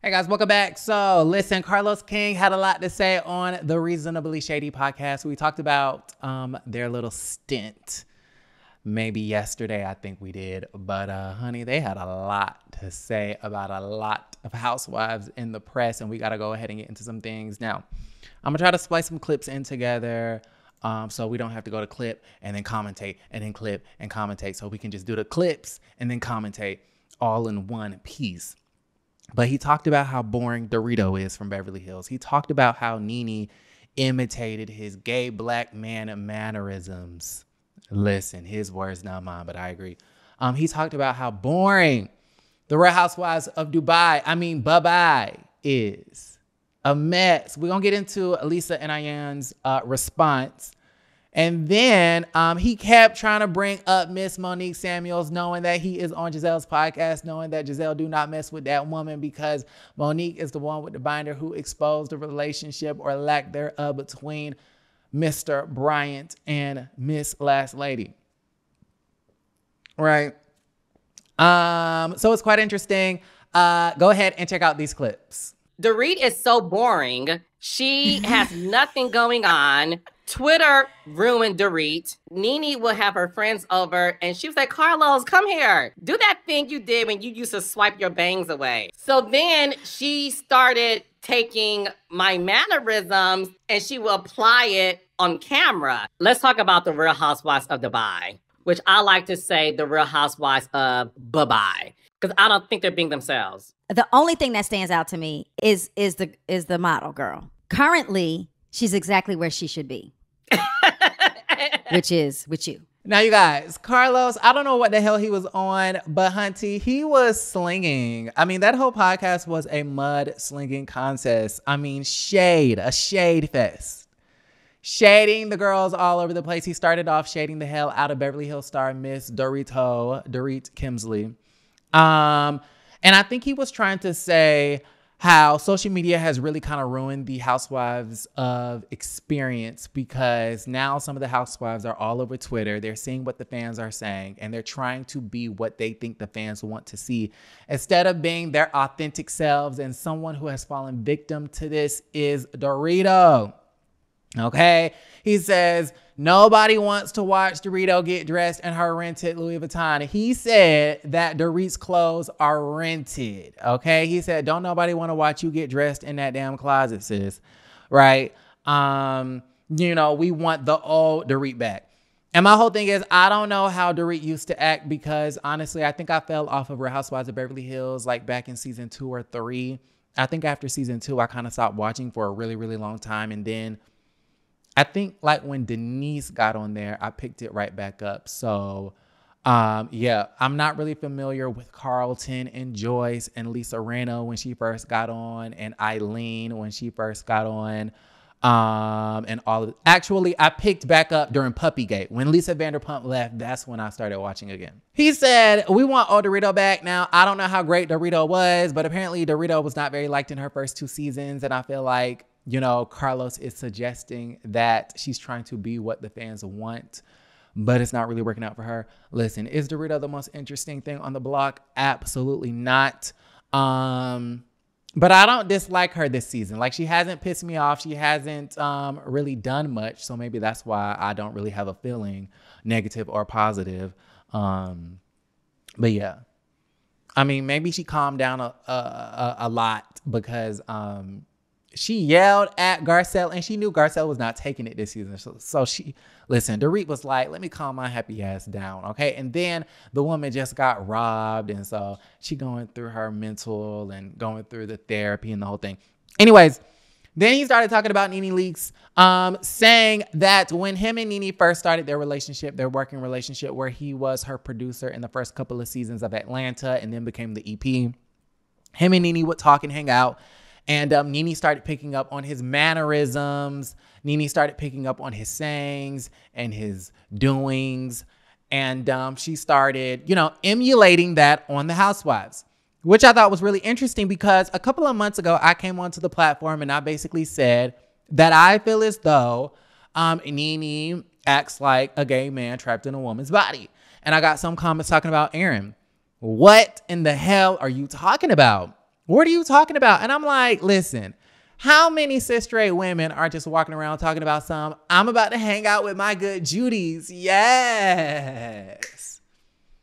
Hey guys, welcome back. So, listen, Carlos King had a lot to say on the Reasonably Shady podcast. We talked about um, their little stint maybe yesterday, I think we did. But, uh, honey, they had a lot to say about a lot of housewives in the press, and we got to go ahead and get into some things. Now, I'm going to try to splice some clips in together. Um, so we don't have to go to clip and then commentate and then clip and commentate. So we can just do the clips and then commentate all in one piece. But he talked about how boring Dorito is from Beverly Hills. He talked about how Nene imitated his gay black man mannerisms. Listen, his words, not mine, but I agree. Um, he talked about how boring the Real Housewives of Dubai, I mean, bye bye, is a mess. We're going to get into Lesa and Ayan's uh, response and then um, he kept trying to bring up Miss Monique Samuels, knowing that he is on Gizelle's podcast, knowing that Gizelle do not mess with that woman because Monique is the one with the binder who exposed the relationship or lack thereof between Mr. Bryant and Miss Last Lady. Right. Um, so it's quite interesting. Uh, go ahead and check out these clips. Dorit is so boring. She has nothing going on. Twitter ruined Dorit. Nene will have her friends over and she was like, Carlos, come here. Do that thing you did when you used to swipe your bangs away. So then she started taking my mannerisms and she will apply it on camera. Let's talk about the Real Housewives of Dubai, which I like to say the Real Housewives of Bye because I don't think they're being themselves. The only thing that stands out to me is is the is the model girl. Currently, she's exactly where she should be. which is with you. Now, you guys, Carlos, I don't know what the hell he was on, but Hunty, he was slinging. I mean, that whole podcast was a mud slinging contest. I mean, shade, a shade fest. Shading the girls all over the place. He started off shading the hell out of Beverly Hills star Miss Dorito, Dorit Kemsley. Um, and I think he was trying to say, how social media has really kind of ruined the housewives of experience because now some of the housewives are all over Twitter. They're seeing what the fans are saying and they're trying to be what they think the fans want to see instead of being their authentic selves. And someone who has fallen victim to this is Dorito. Okay. He says, Nobody wants to watch Dorito get dressed in her rented Louis Vuitton. He said that Dorit's clothes are rented. Okay. He said, Don't nobody want to watch you get dressed in that damn closet, sis. Right. Um, you know, we want the old Dorit back. And my whole thing is, I don't know how Dorit used to act because honestly, I think I fell off of Real Housewives of Beverly Hills like back in season two or three. I think after season two, I kind of stopped watching for a really, really long time. And then I think like when Denise got on there, I picked it right back up. So um, yeah, I'm not really familiar with Carlton and Joyce and Lisa Rinna when she first got on, and Eileen when she first got on. Um, and all of it. Actually, I picked back up during Puppygate. When Lisa Vanderpump left, that's when I started watching again. He said, We want old Dorito back. Now, I don't know how great Dorito was, but apparently Dorito was not very liked in her first two seasons. And I feel like you know, Carlos is suggesting that she's trying to be what the fans want, but it's not really working out for her. Listen, is Dorito the most interesting thing on the block? Absolutely not. Um, but I don't dislike her this season. Like she hasn't pissed me off. She hasn't um, really done much. So maybe that's why I don't really have a feeling negative or positive. Um, but yeah, I mean, maybe she calmed down a, a, a lot because um, she yelled at Garcelle and she knew Garcelle was not taking it this season. So, so she, listen, Dorit was like, let me calm my happy ass down. Okay. And then the woman just got robbed. And so she going through her mental and going through the therapy and the whole thing. Anyways, then he started talking about Nene Leakes, um, saying that when him and Nene first started their relationship, their working relationship, where he was her producer in the first couple of seasons of Atlanta and then became the EP, him and Nene would talk and hang out. And um, Nene started picking up on his mannerisms. Nene started picking up on his sayings and his doings. And um, she started, you know, emulating that on the housewives, which I thought was really interesting because a couple of months ago, I came onto the platform and I basically said that I feel as though um, Nene acts like a gay man trapped in a woman's body. And I got some comments talking about Aaron. What in the hell are you talking about? What are you talking about? And I'm like, listen, how many cis straight women are just walking around talking about some, I'm about to hang out with my good Judies? Yes.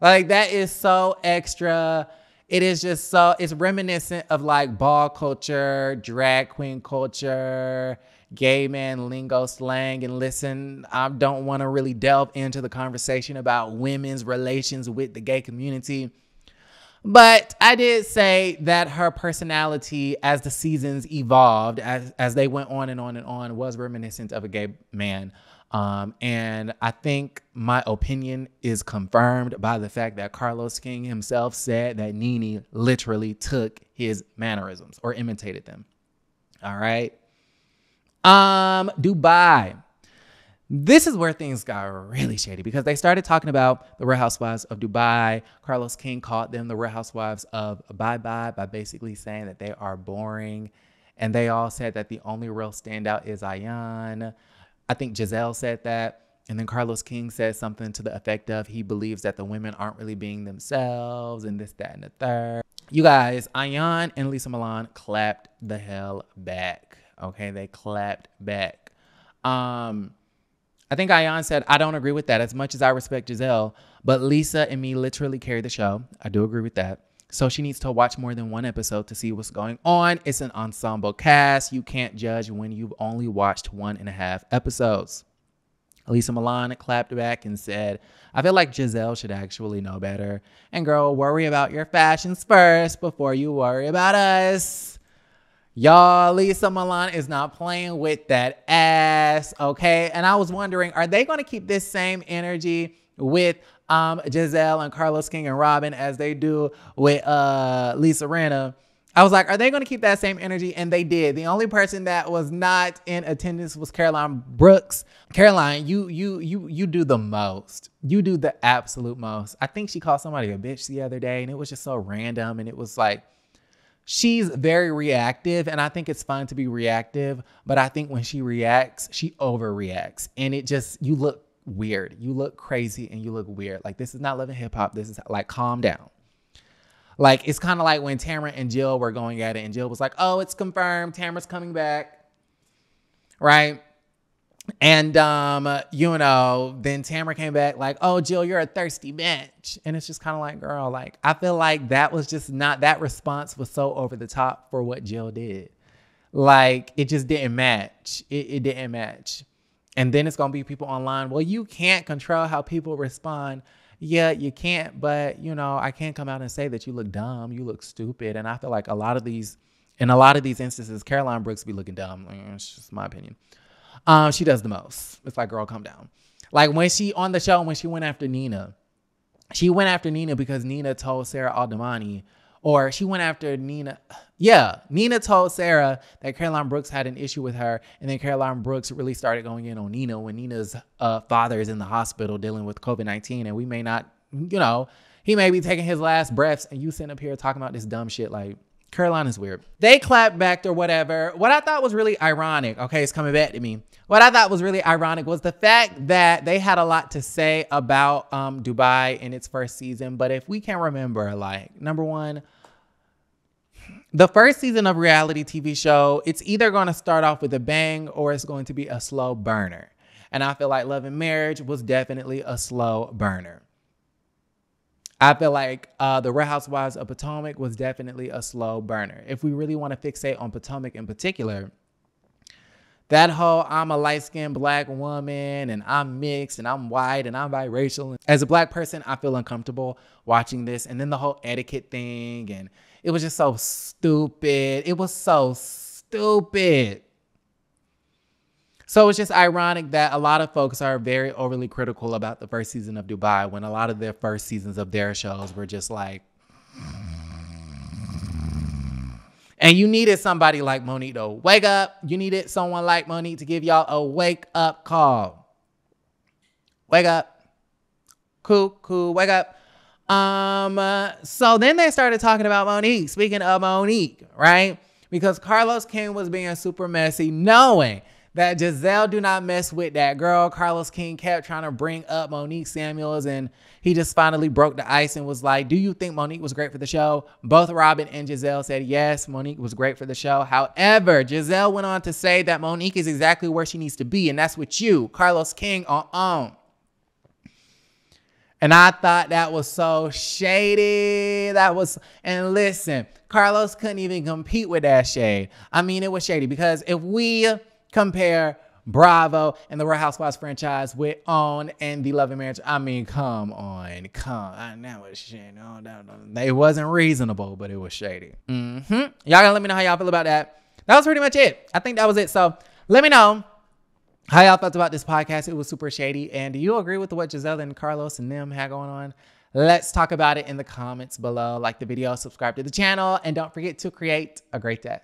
Like that is so extra. It is just so, it's reminiscent of like ball culture, drag queen culture, gay man lingo slang. And listen, I don't want to really delve into the conversation about women's relations with the gay community but I did say that her personality, as the seasons evolved, as as they went on and on and on, was reminiscent of a gay man. Um, and I think my opinion is confirmed by the fact that Carlos King himself said that Nene literally took his mannerisms or imitated them. All right. Um, Dubai. This is where things got really shady because they started talking about the Real Housewives of Dubai. Carlos King called them the Real Housewives of Bye Bye by basically saying that they are boring. And they all said that the only real standout is Ayan. I think Gizelle said that. And then Carlos King said something to the effect of he believes that the women aren't really being themselves and this, that, and the third. You guys, Ayan and Lesa Milan clapped the hell back. Okay, they clapped back. Um, I think Ayan said, I don't agree with that as much as I respect Gizelle, but Lesa and me literally carry the show. I do agree with that. So she needs to watch more than one episode to see what's going on. It's an ensemble cast. You can't judge when you've only watched one and a half episodes. Lesa Milan clapped back and said, I feel like Gizelle should actually know better. And girl, worry about your fashions first before you worry about us. Y'all, Lesa Milan is not playing with that ass, okay? And I was wondering, are they going to keep this same energy with um, Gizelle and Carlos King and Robyn as they do with uh, Lisa Rinna? I was like, are they going to keep that same energy? And they did. The only person that was not in attendance was Caroline Brooks. Caroline, you you you you do the most. You do the absolute most. I think she called somebody a bitch the other day, and it was just so random. And it was like, she's very reactive and i think it's fine to be reactive but i think when she reacts she overreacts. And it just you look weird. You look crazy and you look weird. Like this is not Love and Hip Hop this is like calm down. Like it's kind of like when Tamara and Jill were going at it and Jill was like oh it's confirmed. Tamara's coming back. Right and um, you know, then Tamara came back like, "Oh, Jill, you're a thirsty bitch," and it's just kind of like, girl, like I feel like that was just not that response was so over the top for what Jill did. Like it just didn't match. It, it didn't match. And then it's gonna be people online. Well, you can't control how people respond. Yeah, you can't, but you know, I can't come out and say that you look dumb, you look stupid. And I feel like a lot of these, in a lot of these instances, Caroline Brooks be looking dumb. It's just my opinion. Um, she does the most. It's like, girl, calm down. Like when she on the show, when she went after Nina, she went after Nina because Nina told Sara Al Madani, or she went after Nina. Yeah, Nina told Sara that Caroline Brooks had an issue with her, and then Caroline Brooks really started going in on Nina when Nina's uh, father is in the hospital dealing with COVID 19, and we may not, you know, he may be taking his last breaths, and you sitting up here talking about this dumb shit like Carolina's weird. They clapped back or whatever. What I thought was really ironic, okay, it's coming back to me. What I thought was really ironic was the fact that they had a lot to say about um, Dubai in its first season. But if we can remember, like, number one, the first season of reality TV show, it's either going to start off with a bang or it's going to be a slow burner. And I feel like Love and Marriage was definitely a slow burner. I feel like uh, the Real Housewives of Potomac was definitely a slow burner. If we really want to fixate on Potomac in particular, that whole I'm a light skinned black woman and I'm mixed and I'm white and I'm biracial. As a black person, I feel uncomfortable watching this. And then the whole etiquette thing, and it was just so stupid. It was so stupid. So it's just ironic that a lot of folks are very overly critical about the first season of Dubai when a lot of their first seasons of their shows were just like. And you needed somebody like Monique to wake up. You needed someone like Monique to give y'all a wake up call. Wake up. Cool, cool, wake up. Um, uh, so then they started talking about Monique. Speaking of Monique, right? Because Carlos King was being super messy, knowing that Gizelle do not mess with that girl. Carlos King kept trying to bring up Monique Samuels, and he just finally broke the ice and was like, Do you think Monique was great for the show? Both Robyn and Gizelle said, Yes, Monique was great for the show. However, Gizelle went on to say that Monique is exactly where she needs to be, and that's with you, Carlos King, on OWN. And I thought that was so shady. That was, and listen, Carlos couldn't even compete with that shade. I mean, it was shady because if we compare Bravo and the Real Housewives franchise with OWN and the Love and Marriage, I mean, come on, come on. That was shady. No, no, no. It wasn't reasonable, but it was shady. Mm-hmm. Y'all gotta let me know how y'all feel about that. That was pretty much it. I think that was it. So let me know how y'all felt about this podcast. It was super shady. And do you agree with what Gizelle and Carlos and them had going on? Let's talk about it in the comments below. Like the video, subscribe to the channel, and don't forget to create a great day.